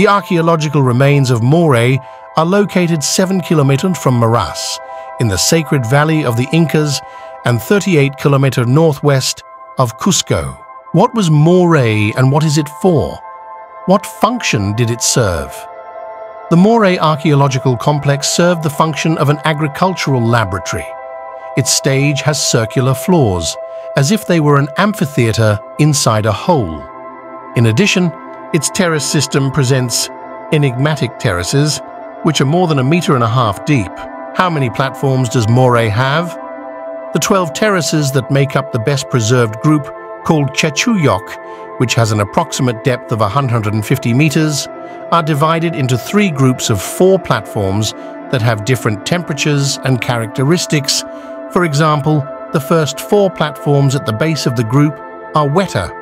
The archaeological remains of Moray are located 7 kilometers from Maras, in the sacred valley of the Incas and 38 kilometers northwest of Cusco. What was Moray and what is it for? What function did it serve? The Moray Archaeological Complex served the function of an agricultural laboratory. Its stage has circular floors, as if they were an amphitheater inside a hole. In addition, its terrace system presents enigmatic terraces, which are more than a meter and a half deep. How many platforms does Moray have? The 12 terraces that make up the best preserved group, called Qechuyoq, which has an approximate depth of 150 meters, are divided into three groups of four platforms that have different temperatures and characteristics. For example, the first four platforms at the base of the group are wetter